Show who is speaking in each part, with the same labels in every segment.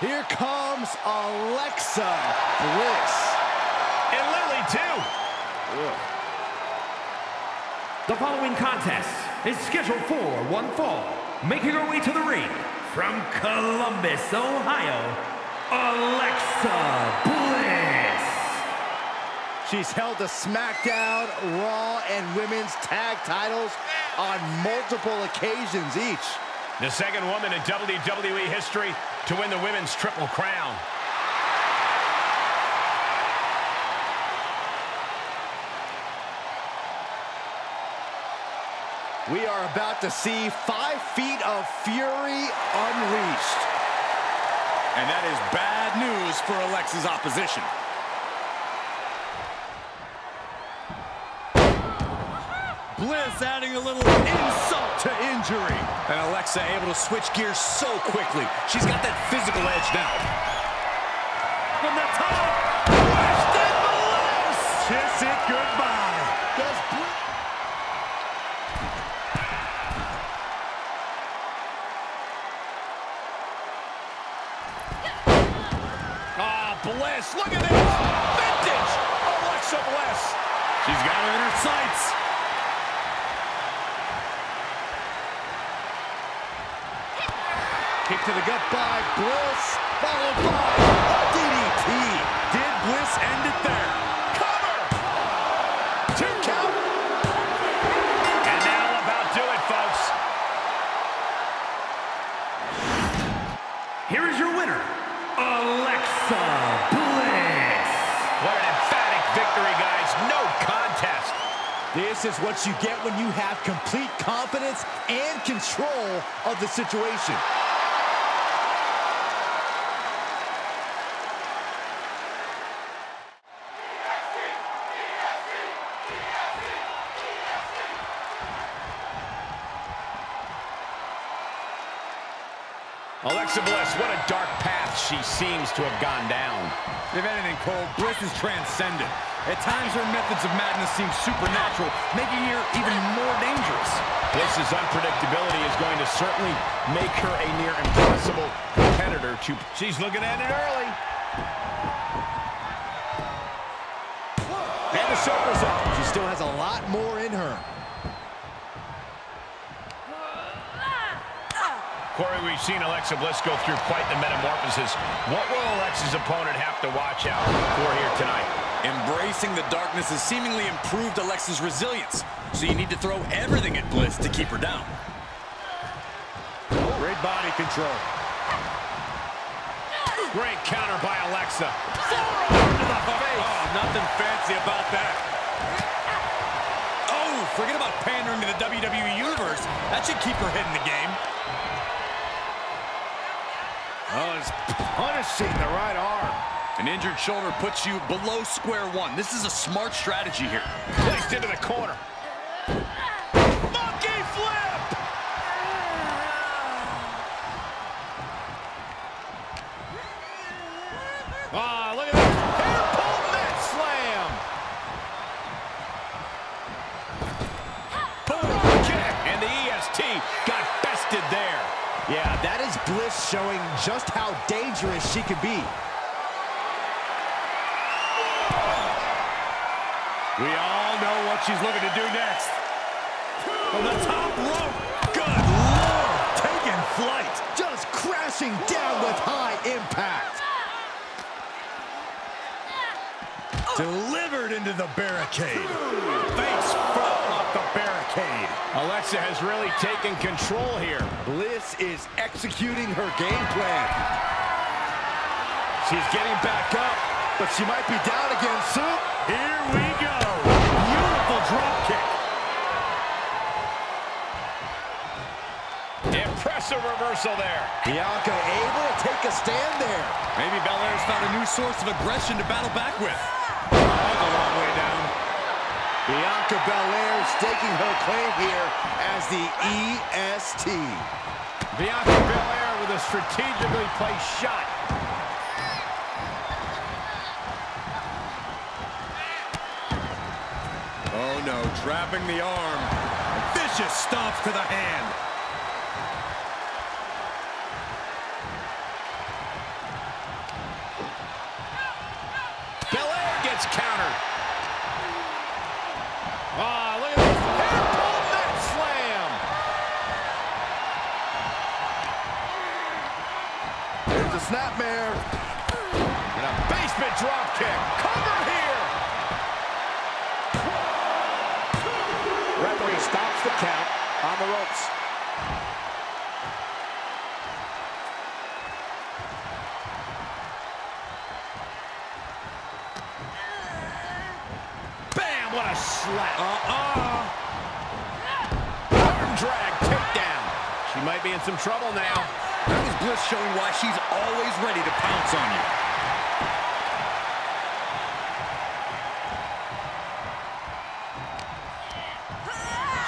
Speaker 1: Here comes Alexa Bliss.
Speaker 2: And Lily, too.
Speaker 1: Ugh.
Speaker 3: The following contest is scheduled for one fall. Making her way to the ring from Columbus, Ohio, Alexa Bliss.
Speaker 1: She's held the SmackDown, Raw, and Women's Tag titles on multiple occasions each.
Speaker 2: The second woman in WWE history to win the Women's Triple Crown.
Speaker 1: We are about to see five feet of fury unleashed.
Speaker 4: And that is bad news for Alexa's opposition. Bliss adding a little insult to injury. And Alexa able to switch gears so quickly. She's got that physical edge now. From the top, Twisted Bliss! Kiss it goodbye.
Speaker 1: Does.
Speaker 4: Ah, Bliss, look at this! Vintage Alexa Bliss! She's got her in her sights.
Speaker 1: Kick to the gut by Bliss, followed by a DDT.
Speaker 4: Did Bliss end it there? Cover!
Speaker 1: Two count.
Speaker 2: And that'll about do it, folks.
Speaker 3: Here is your winner, Alexa Bliss.
Speaker 2: What an emphatic victory, guys. No contest.
Speaker 1: This is what you get when you have complete confidence and control of the situation.
Speaker 2: Alexa Bliss, what a dark path she seems to have gone down.
Speaker 4: If anything, Cole, Bliss is transcendent. At times, her methods of madness seem supernatural, making her even more dangerous.
Speaker 2: Bliss's unpredictability is going to certainly make her a near impossible competitor to... She's looking at it early.
Speaker 1: And the shoulders up. She still has a lot more in her.
Speaker 2: Corey, we've seen Alexa Bliss go through quite the metamorphosis. What will Alexa's opponent have to watch out for here tonight?
Speaker 4: Embracing the darkness has seemingly improved Alexa's resilience, so you need to throw everything at Bliss to keep her down.
Speaker 1: Great body control.
Speaker 2: Great counter by Alexa.
Speaker 4: Oh, nothing fancy about that. Oh, forget about pandering to the WWE Universe. That should keep her head in the game.
Speaker 1: Oh, it's punishing the right arm.
Speaker 4: An injured shoulder puts you below square one. This is a smart strategy here.
Speaker 2: Placed into the corner.
Speaker 4: Monkey flip!
Speaker 2: Ah, look at this. Hair pull net slam. Boom, kick. And the EST got bested there.
Speaker 1: Yeah, that is Bliss showing just how dangerous she could be.
Speaker 4: We all know what she's looking to do next. From the top rope. Good Lord, taking flight.
Speaker 1: Just crashing down with high impact.
Speaker 4: Delivered into the barricade. Face front off the barricade.
Speaker 2: Alexa has really taken control here.
Speaker 1: Bliss is executing her game plan. She's getting back up, but she might be down again soon.
Speaker 4: Here we go. Beautiful drop kick.
Speaker 2: Impressive reversal there.
Speaker 1: Bianca able to take a stand there.
Speaker 4: Maybe Belair's found a new source of aggression to battle back with. Oh, that's a long way down.
Speaker 1: Bianca Belair staking her claim here as the EST.
Speaker 2: Bianca Belair with a strategically placed shot.
Speaker 4: Oh no, trapping the arm. Vicious stomp to the hand.
Speaker 1: A snapmare.
Speaker 2: And a basement drop kick. Cover here.
Speaker 5: Referee stops the count on the ropes.
Speaker 2: Bam, what a slap. Uh-uh. Arm drag takedown. She might be in some trouble now.
Speaker 4: That was Bliss showing why she's always ready to pounce on you.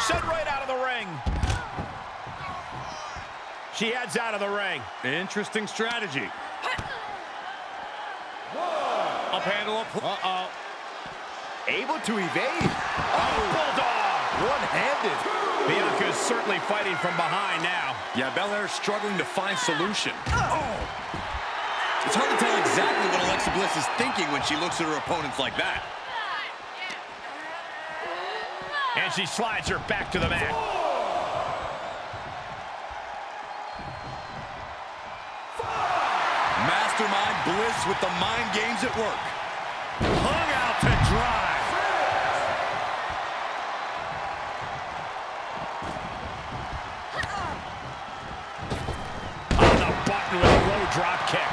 Speaker 2: Sent right out of the ring. She heads out of the ring.
Speaker 4: Interesting strategy. Up handle, up. Uh-oh.
Speaker 1: Able to evade.
Speaker 2: Oh, oh. Bulldog.
Speaker 1: One-handed.
Speaker 2: Bianca is certainly fighting from behind now.
Speaker 4: Yeah, Belair's struggling to find solution. Oh. It's hard to tell exactly what Alexa Bliss is thinking when she looks at her opponents like that.
Speaker 2: And she slides her back to the mat.
Speaker 4: Mastermind Bliss with the mind games at work.
Speaker 2: Hung out to dry. On the button with a low drop kick.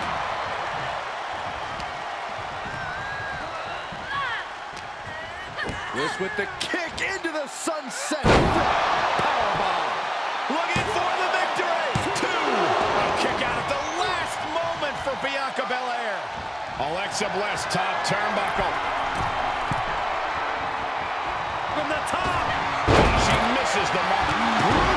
Speaker 1: This with the kick into the sunset. Powerbomb.
Speaker 2: Looking for the victory. Two. A kick out at the last moment for Bianca Belair. Alexa Bliss, top turnbuckle. From the top. She misses the mark.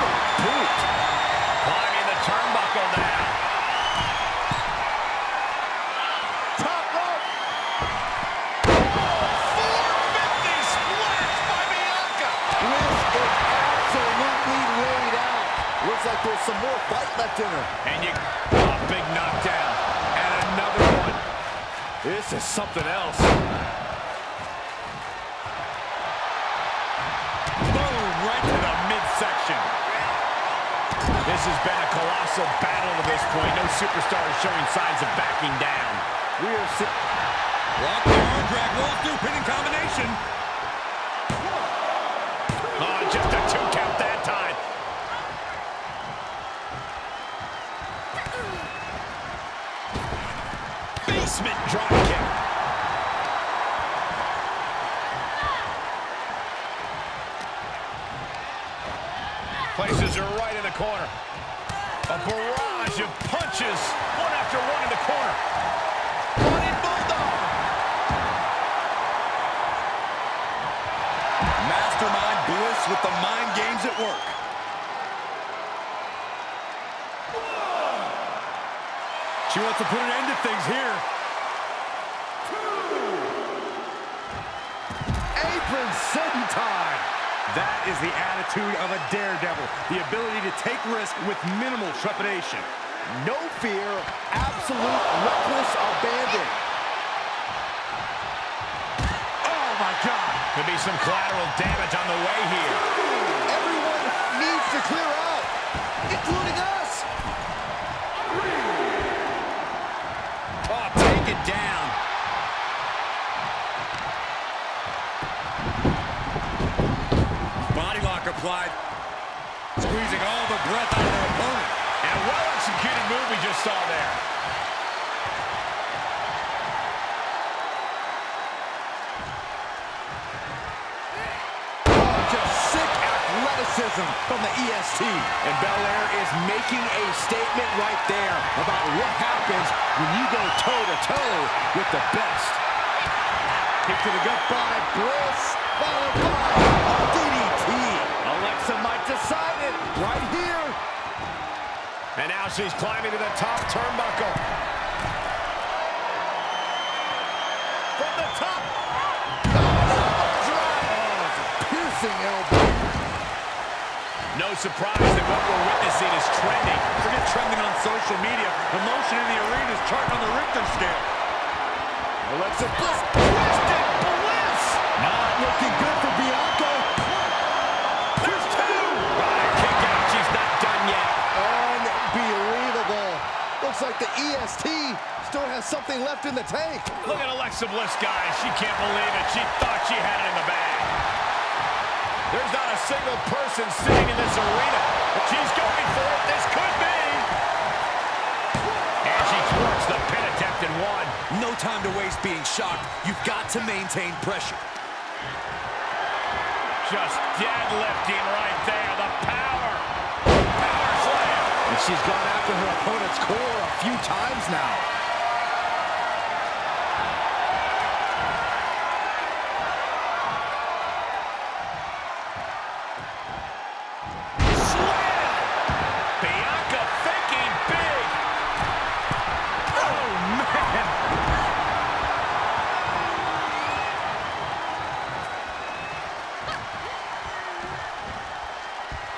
Speaker 1: Some more fight left in her.
Speaker 2: And you, oh, big knockdown. And another one.
Speaker 1: This is something else.
Speaker 2: Boom, right to the midsection. This has been a colossal battle to this point. No superstar is showing signs of backing down.
Speaker 1: We are.
Speaker 4: Lock the arm drag, rolls through, pinning combination.
Speaker 2: Oh, just a two Places her right in the corner. A barrage of punches, one after one in the corner. Running Bulldog.
Speaker 4: Mastermind Bliss with the mind games at work. She wants to put an end to things here.
Speaker 1: Apron senton.
Speaker 4: That is the attitude of a daredevil. The ability to take risk with minimal trepidation.
Speaker 1: No fear. Absolute reckless abandon.
Speaker 2: Oh, my God. Could be some collateral damage on the way here.
Speaker 1: Everyone needs to clear out, including us.
Speaker 2: Oh, take it down.
Speaker 4: Body lock applied. Squeezing all the breath out of her opponent.
Speaker 2: And a well-executed move we just saw there.
Speaker 1: Just sick athleticism from the EST.
Speaker 2: And Belair is making a statement right there
Speaker 1: About what happens when you go toe-to-toe with the best. Kick to the gut by Bliss, followed by. Alexa might decide it right here.
Speaker 2: And now she's climbing to the top turnbuckle. From the top.
Speaker 1: Piercing elbow.
Speaker 2: No surprise that what we're witnessing is trending.
Speaker 4: Forget trending on social media. Emotion in the arena is charting on the Richter scale.
Speaker 1: Alexa Bliss. Twisted Bliss. Not looking good for Bianca. Still something left in the tank.
Speaker 2: Look at Alexa Bliss, guys. She can't believe it. She thought she had it in the bag. There's not a single person sitting in this arena. But She's going for it. This could be. And she thwarts the pin attempt in one.
Speaker 4: No time to waste being shocked. You've got to maintain pressure.
Speaker 2: Just deadlifting right there. The power. Power slam.
Speaker 1: And she's gone after her opponent's core a few times now.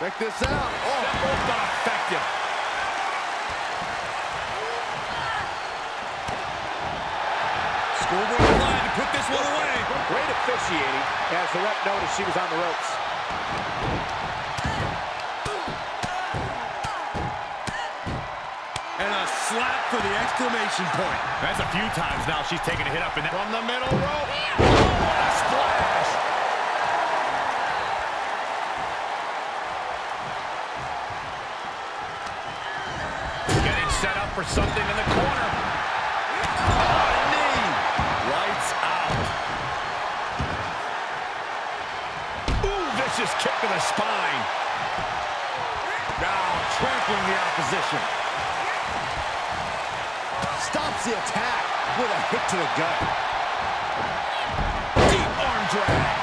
Speaker 1: Check this out. Oh,
Speaker 2: That was not effective.
Speaker 4: Schoolboy line to put this one away.
Speaker 5: Great officiating as the ref noticed she was on the ropes.
Speaker 4: And a slap for the exclamation point.
Speaker 2: That's a few times now she's taken a hit up in that. From the middle rope. Oh, what a splash. For something in the corner. Oh, kick to the spine.
Speaker 1: now trampling the opposition. Stops the attack with a hit to the gut.
Speaker 2: Deep arm drag.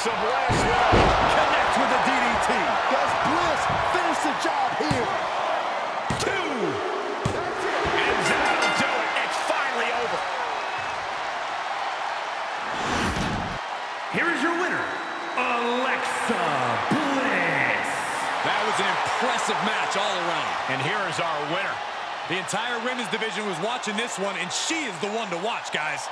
Speaker 2: Alexa Bliss will connect with the DDT.
Speaker 1: Does Bliss finish the job here?
Speaker 2: Two. And that'll do it. It's finally over.
Speaker 3: Here is your winner, Alexa Bliss.
Speaker 4: That was an impressive match all around.
Speaker 2: And here is our winner.
Speaker 4: The entire women's division was watching this one, and she is the one to watch, guys.